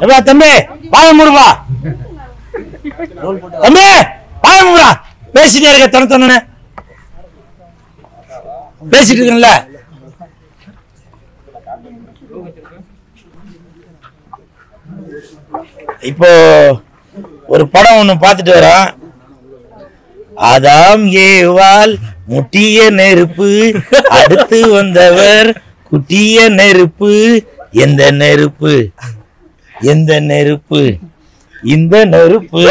எப்பா தம்பி வாய மூடுப்பா. தம்பி வாய மூடா பேசிட்டே இருக்க தன தன பேசிட்டு இருக்கல இப்போ ஒரு படம் ஒண்ணு பார்த்துட்டு வரோம் அதாம் ஏவால் முட்டிய நெருப்பு அடுத்து வந்தவர் குட்டிய நெருப்பு எந்த நெருப்பு? எந்த நெருப்பு? இந்த நெருப்பு.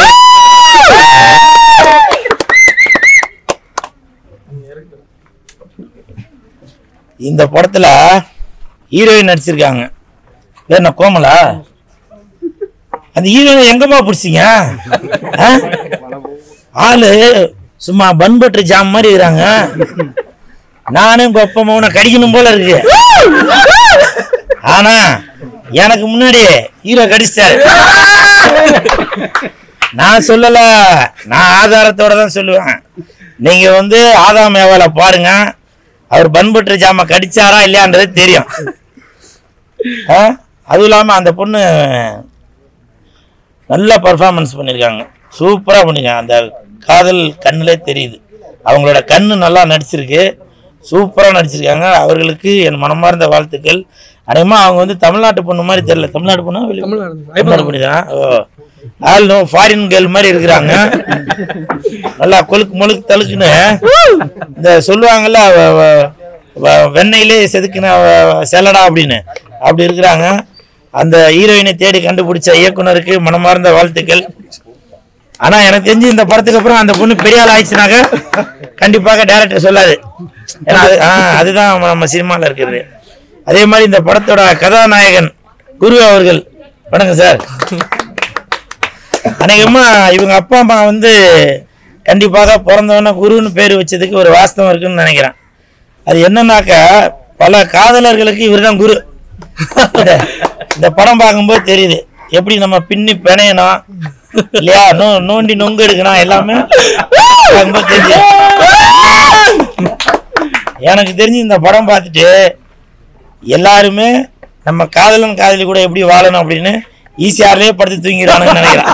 இந்த படத்துல ஹீரோயின் நடிச்சிருக்காங்க. என்ன கோமலா? அந்த ஹீரோயின் எங்கம்மா பிடிச்சிங்க? ஆ? ஆளு சும்மா பன் பட்டர் ஜாம் மாதிரி இருக்கிறாங்க. நானும் கொப்பமவனை கடிக்கணும் போல இருக்கு. ஆனா எனக்கு முன்னாடி ஹீரோ கடிச்சாரு நான் சொல்லல. நான் ஆதாரத்தோட தான் சொல்லுவேன். நீங்க வந்து ஆதாம் மேவால பாருங்க. அவர் பன் ஜாம கடிச்சாரா இல்லையான்றது தெரியும். ஆ? அதுவும் இல்லாம அந்த பொண்ணு நல்ல பர்ஃபார்மன்ஸ் பண்ணியிருக்காங்க சூப்பராக பண்ணியிருக்காங்க அந்த காதல் கண்ணிலே தெரியுது. அவங்களோட கண்ணு நல்லா நடிச்சிருக்கு. சூப்பராக நடிச்சிருக்காங்க. அவர்களுக்கு என் மனமார்ந்த வாழ்த்துக்கள். அநேகமாக அவங்க வந்து தமிழ்நாட்டு பொண்ணு மாதிரி தெரியல. தமிழ்நாட்டு பொண்ணா தமிழ்நாடு பொண்ணு? தான். ஓ. ஆள் ஃபாரின் கேர்ள் மாதிரி இருக்கிறாங்க. நல்லா கொழுக்கு முழுக்கு தழுக்குன்னு. இந்த சொல்லுவாங்கல்ல வெண்ணெயிலே செதுக்குன செல்லடா அப்படின்னு. அப்படி இருக்கிறாங்க. அந்த ஹீரோயினை தேடி கண்டுபிடிச்ச இயக்குனருக்கு மனமார்ந்த வாழ்த்துக்கள். ஆனா எனக்கு தெரிஞ்சு இந்த படத்துக்கு அப்புறம் அந்த பொண்ணு பெரிய ஆள் ஆயிடுச்சுனாக்க கண்டிப்பாக டேரக்டர் சொல்லாது. ஏன்னா அது அதுதான் நம்ம- சினிமாவில் இருக்கிறது. அதே மாதிரி இந்த படத்தோட கதாநாயகன் குரு அவர்கள். வணக்கம் சார். அநேகமா இவங்க அப்பா அம்மா வந்து கண்டிப்பாக பிறந்தவொன்னே குருன்னு பேர் வச்சதுக்கு ஒரு வாஸ்தவம் இருக்குன்னு நினைக்கிறேன். அது என்னன்னாக்கா பல காதலர்களுக்கு இவர்தான் குரு. இந்த- இந்த படம் பார்க்கும்போது தெரியுது. எப்படி நம்ம பின்னி பிணையணும் இல்லையா? நோ நோண்டி நொங்கு எடுக்கணும் எல்லாமே. ரொம்ப தெரிஞ்சு எனக்கு தெரிஞ்சு இந்த படம் பார்த்துட்டு எல்லாருமே நம்ம காதலன் காதலி கூட எப்படி வாழணும் அப்படின்னு ஈஸியாரிலே படுத்து தூங்கிடுவானுங்கன்னு நினைக்கிறேன்.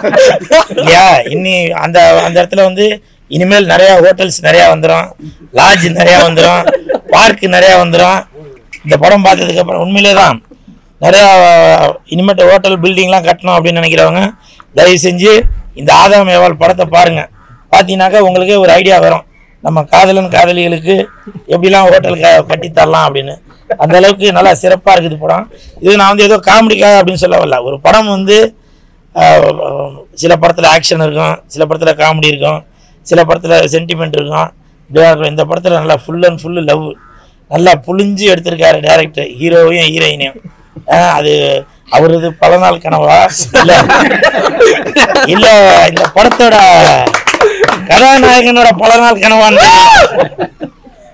இல்லையா? இன்னி அந்த அந்த இடத்துல வந்து இனிமேல் நிறையா ஹோட்டல்ஸ் நிறையா வந்துடும் லாட்ஜ் நிறையா வந்துடும் பார்க் நிறையா வந்துடும் இந்த படம் பார்த்ததுக்கப்புறம் உண்மையிலே தான் நிறையா இனிமேட்டு ஹோட்டல் பில்டிங்லாம் கட்டணும் அப்படின்னு நினைக்கிறவங்க தயவு செஞ்சு இந்த ஆதாம் ஏவாள் படத்தை பாருங்க. பார்த்தீங்கன்னாக்கா உங்களுக்கே ஒரு ஐடியா வரும். நம்ம காதலன் காதலிகளுக்கு எப்படிலாம் ஹோட்டலுக்கு கட்டி தரலாம் அப்படின்னு. அந்த அளவுக்கு நல்லா சிறப்பாக இருக்குது படம். இது நான் வந்து ஏதோ காமெடிக்காக அப்படின்னு சொல்ல வரல ஒரு படம் வந்து சில படத்தில் ஆக்ஷன் இருக்கும் சில படத்தில் காமெடி இருக்கும் சில படத்தில் சென்டிமெண்ட் இருக்கும். இப்படியா இருக்கும். இந்த படத்தில் நல்லா ஃபுல் அண்ட் ஃபுல்லு லவ் நல்லா புழிஞ்சு எடுத்திருக்காரு டேரக்டர் ஹீரோவையும் ஹீரோயினையும் அது அவரது பல நாள் கனவா? இல்ல. இல்ல இந்த படத்தோட கதாநாயகனோட பல நாள் கனவான்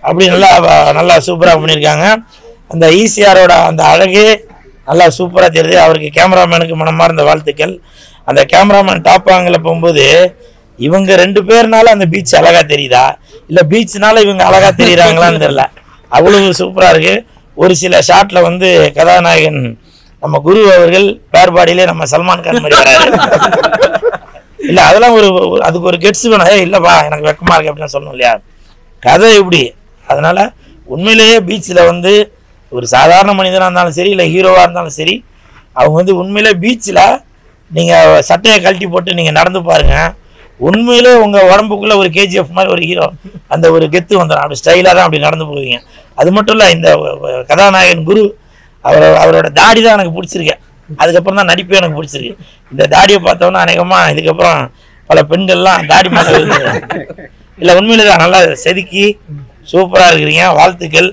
அப்படி நல்லா நல்லா சூப்பரா பண்ணியிருக்காங்க. அந்த ஈசிஆரோட அந்த அழகு நல்லா சூப்பரா தெரியுது. அவருக்கு கேமராமேனுக்கு மனமார்ந்த வாழ்த்துக்கள். அந்த கேமராமேன் டாப் ஆங்கில் போகும்போது இவங்க ரெண்டு பேர்னால அந்த பீச் அழகா தெரியுதா? இல்ல பீச்னால இவங்க அழகா தெரியுறாங்களான்னு தெரியல. அவ்வளவு சூப்பரா இருக்கு. ஒரு சில ஷாட்ல வந்து கதாநாயகன் நம்ம குரு அவர்கள் பேர்பாடியிலே நம்ம சல்மான் கான் மாதிரி வராரு. இல்ல அதெல்லாம் ஒரு அதுக்கு ஒரு கெட்ஸ் வேணும். இல்லப்பா எனக்கு வெக்கமா இருக்கு அப்படின்னு சொல்லணும் இல்லையா? கதை எப்படி அதனால உண்மையிலேயே பீச்சில் வந்து ஒரு சாதாரண மனிதனாக இருந்தாலும் சரி இல்லை ஹீரோவாக இருந்தாலும் சரி அவங்க வந்து உண்மையிலே பீச்சில் நீங்கள் சட்டையை கழட்டி போட்டு நீங்கள் நடந்து பாருங்க. உண்மையிலே உங்கள் உடம்புக்குள்ளே ஒரு கேஜிஎஃப் மாதிரி ஒரு ஹீரோ அந்த ஒரு கெத்து வந்துடும் அப்படி ஸ்டைலாக தான் அப்படி நடந்து போவீங்க. அது மட்டும் இல்லை இந்த கதாநாயகன் குரு அவர் அவரோட தாடி தான் எனக்கு பிடிச்சிருக்கு. அதுக்கப்புறம் தான் நடிப்பே எனக்கு பிடிச்சிருக்கு. இந்த தாடியை பார்த்தோன்னா அநேகமாக இதுக்கப்புறம் பல பெண்கள்லாம் தாடி மாட்ட இல்லை உண்மையில தான் நல்லா செதுக்கி சூப்பராக இருக்கிறீங்க. வாழ்த்துக்கள்.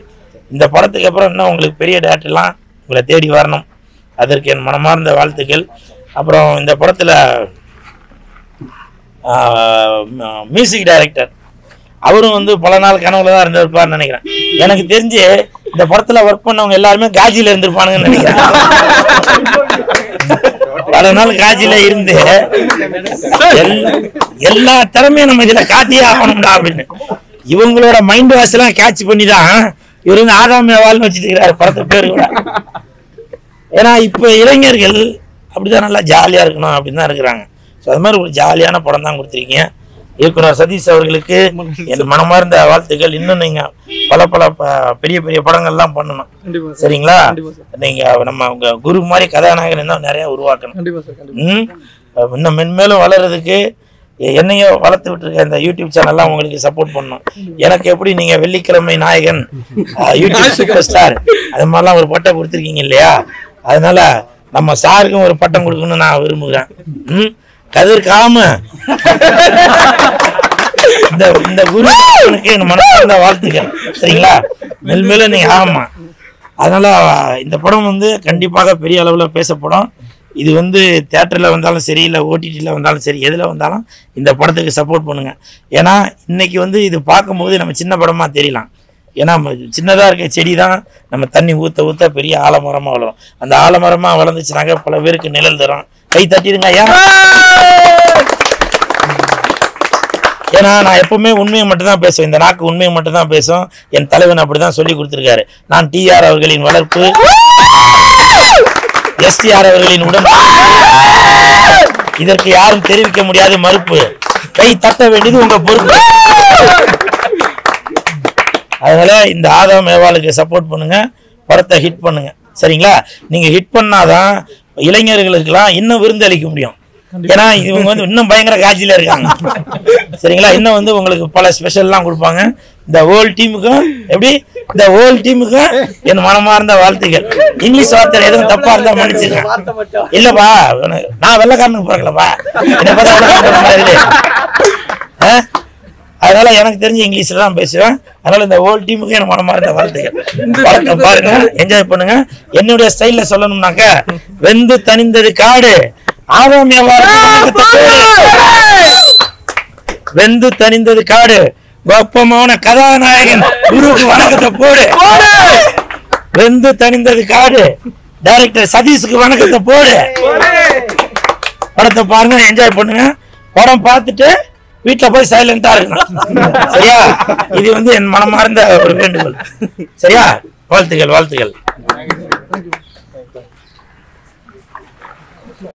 இந்த படத்துக்கு அப்புறம் இன்னும் உங்களுக்கு பெரிய டேரக்டர்லாம் உங்களை தேடி வரணும். அதற்கு என் மனமார்ந்த வாழ்த்துக்கள். அப்புறம் இந்த படத்தில் மியூசிக் டைரக்டர் அவரும் வந்து பல நாள் கனவுல தான் இருந்திருப்பார்னு நினைக்கிறேன். எனக்கு தெரிஞ்சு இந்த படத்துல ஒர்க் பண்ணவங்க எல்லாருமே காஜில இருந்திருப்பானுங்கன்னு நினைக்கிறேன். பல நாள் காஜில இருந்து எல்லா திறமையும் நம்ம இதுல காட்டியே ஆகணும்டா அப்படின்னு. இவங்களோட மைண்ட் வாஷ் எல்லாம் கேட்ச் பண்ணி தான் இவர் வந்து ஆதாம் வச்சுட்டு இருக்கிறாரு படத்து பேரு கூட. ஏன்னா இப்ப இளைஞர்கள் அப்படிதான் நல்லா ஜாலியாக இருக்கணும் அப்படின்னு தான் இருக்கிறாங்க. ஸோ அது மாதிரி ஒரு ஜாலியான படம் தான் கொடுத்துருக்கீங்க. இயக்குனர் சதீஷ் அவர்களுக்கு என் மனமார்ந்த வாழ்த்துக்கள். இன்னும் நீங்க பல பல பெரிய பெரிய படங்கள்லாம் பண்ணணும். சரிங்களா? நீங்க நம்ம உங்க குரு மாதிரி கதாநாயகன் இன்னும் நிறைய உருவாக்கணும். இன்னும் மென்மேலும் வளர்றதுக்கு என்னையோ வளர்த்து விட்டுருக்க இந்த யூடியூப் சேனல்லாம் உங்களுக்கு சப்போர்ட் பண்ணணும். எனக்கு எப்படி நீங்க வெள்ளிக்கிழமை நாயகன் யூடியூப் சூப்பர் ஸ்டார் அது மாதிரிலாம் ஒரு பட்டம் கொடுத்துருக்கீங்க இல்லையா? அதனால நம்ம சாருக்கும் ஒரு பட்டம் கொடுக்கணும்னு நான் விரும்புகிறேன். ம்? கதிர் காம இந்த இந்த குரு எனக்கு மனசார்ந்த வாழ்த்துக்கள். சரிங்களா? மெல்மேல நீங்க ஆமா அதனால இந்த படம் வந்து கண்டிப்பாக பெரிய அளவில் பேசப்படும். இது வந்து தேட்டரில் வந்தாலும் சரி இல்லை ஓடிடியில் வந்தாலும் சரி எதில் வந்தாலும் இந்த படத்துக்கு சப்போர்ட் பண்ணுங்க. ஏன்னா இன்னைக்கு வந்து இது பார்க்கும்போது நம்ம சின்ன படமாக தெரியலாம். ஏன்னா சின்னதாக இருக்க செடி தான் நம்ம தண்ணி ஊற்ற ஊற்ற பெரிய ஆலமரமாக வளரும். அந்த ஆலமரமாக வளர்ந்துச்சுனாக்க பல பேருக்கு நிழல் தரும். கை தட்டிடுங்க ஐயா. ஏன்னா நான் எப்பவுமே உண்மையை மட்டும்தான் பேசுவேன். இந்த நாக்கு உண்மையை மட்டும்தான் பேசும். என் தலைவன் அப்படிதான் சொல்லி கொடுத்துருக்காரு. நான் டிஆர் அவர்களின் வளர்ப்பு எஸ்டிஆர் அவர்களின் உடன் இதற்கு யாரும் தெரிவிக்க முடியாத மறுப்பு. கை தட்ட வேண்டியது உங்க பொறுப்பு. அதனால இந்த ஆதாம் மேவாளுக்கு சப்போர்ட் பண்ணுங்க. படத்தை ஹிட் பண்ணுங்க. சரிங்களா? நீங்க ஹிட் பண்ணாதான் இளைஞர்களுக்கெல்லாம் இன்னும் விருந்தளிக்க முடியும். ஏன்னா இவங்க வந்து இன்னும் பயங்கர காட்சியில இருக்காங்க. சரிங்களா? இன்னும் வந்து உங்களுக்கு பல ஸ்பெஷல்லாம் கொடுப்பாங்க. இந்த ஹோல் டீமுக்கும் எப்படி? இந்த ஹோல் டீமுக்கும் என் மனமார்ந்த வாழ்த்துக்கள். இங்கிலீஷ் வார்த்தை எதுவும் தப்பா இருந்தா மன்னிச்சிருங்க. இல்லப்பா நான் வெள்ளக்காரனுக்கு பிறக்கலப்பா. என்னை பார்த்தா? அதனால எனக்கு தெரிஞ்ச இங்கிலீஷ்ல தான் பேசுவேன். அதனால இந்த ஹோல் டீமுக்கு என் மனமார்ந்த வாழ்த்துக்கள். படத்தை பாருங்க என்ஜாய் பண்ணுங்க. என்னுடைய ஸ்டைல்ல சொல்லணும்னாக்க வெந்து தணிந்தது காடு. போடு. வெந்து தணிந்தது காடு. கோப்பமான கதாநாயகன் குருவுக்கு வணக்கத்தை போடு. வெந்து தணிந்தது காடு. டைரக்டர் சதீஷுக்கு வணக்கத்தை போடு. படத்தை பாருங்க என்ஜாய் பண்ணுங்க. படம் பார்த்துட்டு வீட்டுல போய் சைலண்டா இருக்கணும். சரியா? இது வந்து என் மனமார்ந்த ஒரு வேண்டுகோள். சரியா? வாழ்த்துக்கள் வாழ்த்துக்கள்.